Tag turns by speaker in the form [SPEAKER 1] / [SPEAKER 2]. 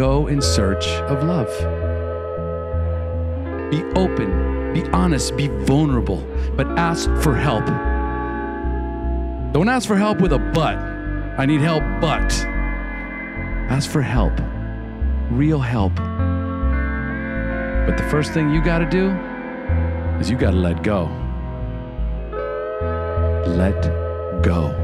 [SPEAKER 1] go in search of love. Be open, be honest, be vulnerable, but ask for help. Don't ask for help with a but. I need help, but. Ask for help, real help. But the first thing you got to do is you got to let go. Let go.